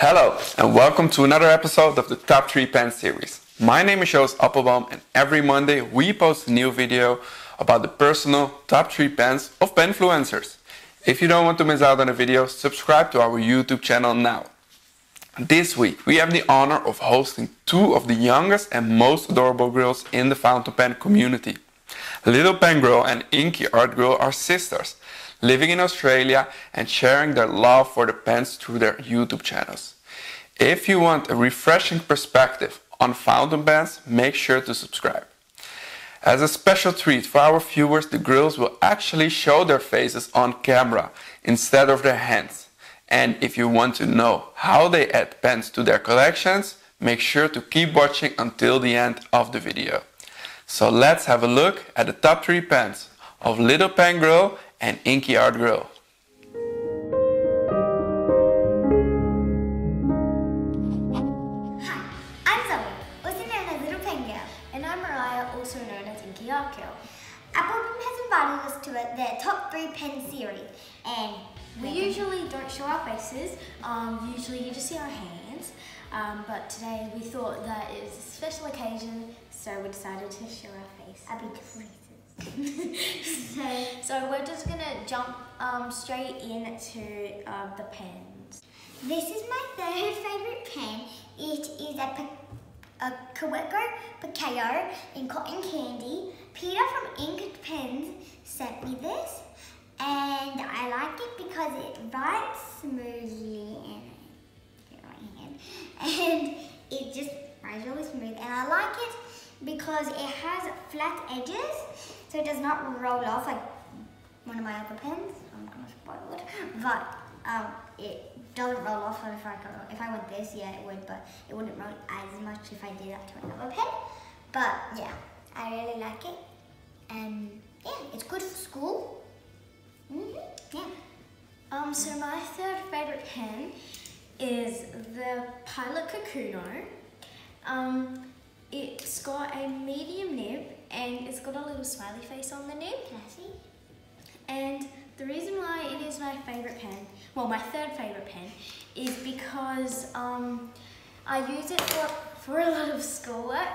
Hello, and welcome to another episode of the Top 3 Pen series. My name is Joost Appelboom, and every Monday we post a new video about the personal top 3 pens of penfluencers. If you don't want to miss out on a video, subscribe to our YouTube channel now. This week we have the honor of hosting two of the youngest and most adorable girls in the fountain pen community. Little Pen Girl and Inky Art Girl are sisters, living in Australia and sharing their love for the pens through their YouTube channels. If you want a refreshing perspective on fountain pens, make sure to subscribe. As a special treat for our viewers, the grills will actually show their faces on camera instead of their hands. And if you want to know how they add pens to their collections, make sure to keep watching until the end of the video. So let's have a look at the top 3 pens of Little Pen Girl and Inky Art Girl. Hi, I'm Zoe, also known as Little Pen Girl. And I'm Mariah, also known as Inky Art Girl. Appelboom has invited us to their top three pen series, and We usually don't show our faces, um, usually you just see our hands. Um, but today we thought that it was a special occasion, so we decided to show our face. I'll be places. So, so we're just gonna jump um, straight into uh, the pens. This is my third favorite pen. It is a, a Kaweco Perkeo in cotton candy. Peter from Inked Pens sent me this, and I like it because it writes smoothly because it has flat edges, so it does not roll off like one of my other pens. I'm gonna spoil it, but um, it doesn't roll off. If I if I went this, yeah, it would, but it wouldn't roll as much if I did that to another pen. But yeah, I really like it, and yeah, it's good for school. hmm Yeah. Um, so my third favorite pen is the Pilot Kakuno. Um, it's got a medium nib and it's got a little smiley face on the nib. Classy. And the reason why it is my favourite pen, well, my third favourite pen, is because um, I use it for, for a lot of schoolwork.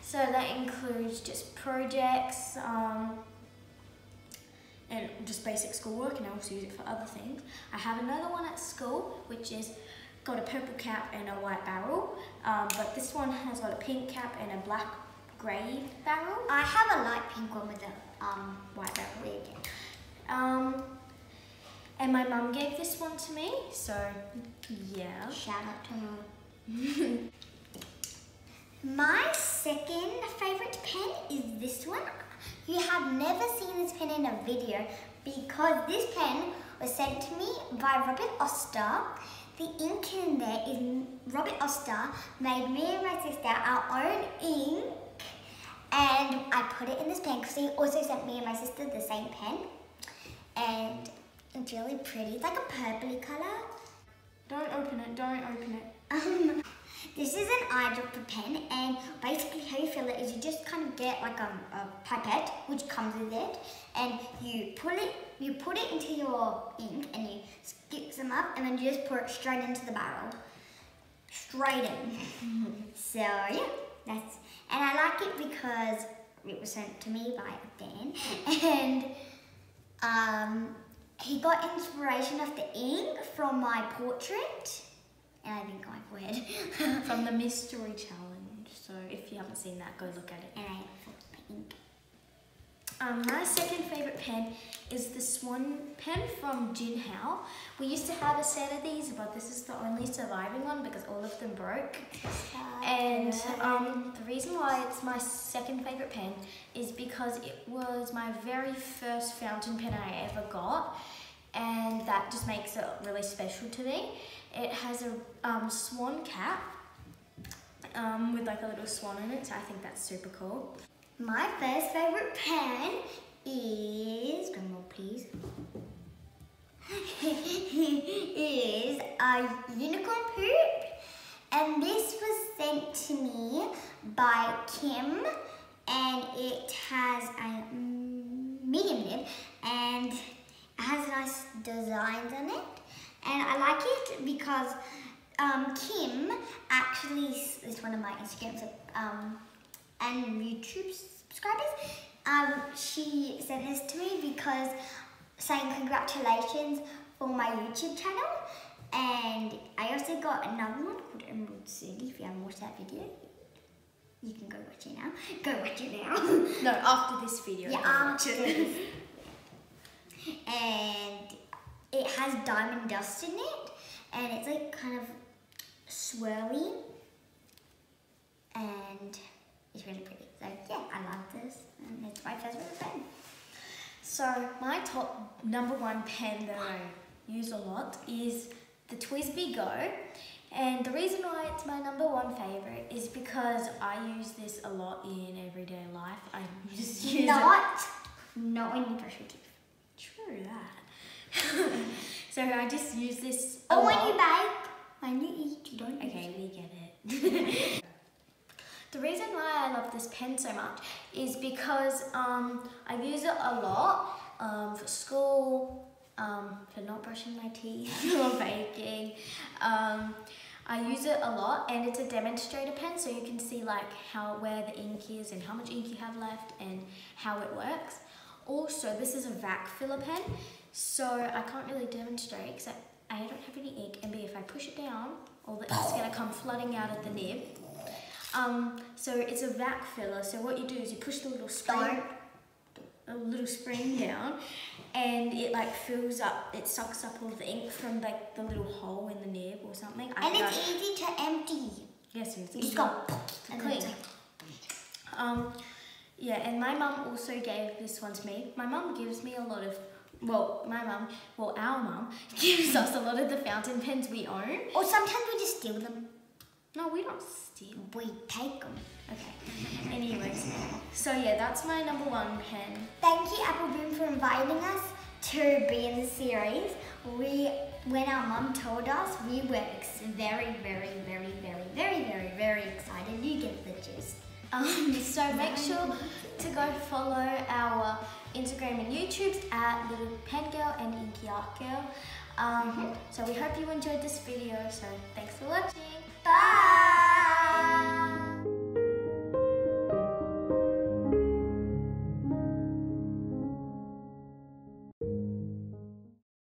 So that includes just projects um, and just basic schoolwork, and I also use it for other things. I have another one at school, which is got a purple cap and a white barrel, um, but this one has got a pink cap and a black grey barrel. I have a light pink one with a um white barrel. Um, and my mum gave this one to me, so yeah. Shout out to mom. My second favorite pen is this one. You have never seen this pen in a video because this pen was sent to me by Robert Oster. The ink in there is Robert Oster made me and my sister our own ink and I put it in this pen because he also sent me and my sister the same pen and it's really pretty. It's like a purpley colour. Don't open it, don't open it. This is an eyedropper pen, and basically how you fill it is you just kind of get like a, a pipette, which comes with it, and you put it, you put it into your ink, and you skip them up, and then you just pour it straight into the barrel, straight in. so yeah, that's, and I like it because it was sent to me by a fan, and um, he got inspiration of the ink from my portrait and I think my forehead. From the Mystery Challenge, so if you haven't seen that, go look at it. and I put the ink. Um, my second favourite pen is the Swan pen from Jinhao. We used to have a set of these, but this is the only surviving one because all of them broke. And um, the reason why it's my second favourite pen is because it was my very first fountain pen I ever got, and that just makes it really special to me. It has a um, swan cap um, with like a little swan in it, so I think that's super cool. My first favorite pen is, drum roll please, is a unicorn poop. And this was sent to me by Kim and it has a medium nib and it has nice designs on it. And I like it because um, Kim actually is one of my Instagram um, and YouTube subscribers. Um, she sent this to me because saying congratulations for my YouTube channel. And I also got another one called Emerald City. If you haven't watched that video, you can go watch it now. Go watch it now. No, after this video. Yeah, watch it. and it has diamond dust in it, and it's like kind of swirly, and it's really pretty. So yeah, I love this, and it's my favorite pen. So my top number one pen that I use a lot is the TWSBI Go. And the reason why it's my number one favorite is because I use this a lot in everyday life. I just use it. Not, not when you brush your teeth. True that. so I just use this Or when you bake, when you eat, you don't. Okay, we get it. the reason why I love this pen so much is because um, I use it a lot um, for school, um, for not brushing my teeth, for baking. Um, I use it a lot and it's a demonstrator pen so you can see like how where the ink is and how much ink you have left and how it works. Also, this is a vac filler pen, so I can't really demonstrate because I, A, I don't have any ink, and B, if I push it down, all the ink's gonna come flooding out of the nib. Um, so it's a vac filler, so what you do is you push the little spring, a little spring down, and it like fills up, it sucks up all the ink from like the little hole in the nib or something. I And it's know. easy to empty. Yes, it's You easy just go to and clean. Um, yeah, and my mum also gave this one to me. My mum gives me a lot of, well, my mum, well, our mum gives us a lot of the fountain pens we own. Or sometimes we just steal them. No, we don't steal. We take them. Okay. Anyways, so yeah, that's my number one pen. Thank you, Appelboom, for inviting us to be in the series. We, when our mum told us, we were ex- very, very, very, very, very, very, very excited. You get the gist. Um, so make sure to go follow our Instagram and YouTubes at Little Pen Girl and Inky Art Girl. Um, mm-hmm. so we hope you enjoyed this video. So thanks for watching. Bye. Bye.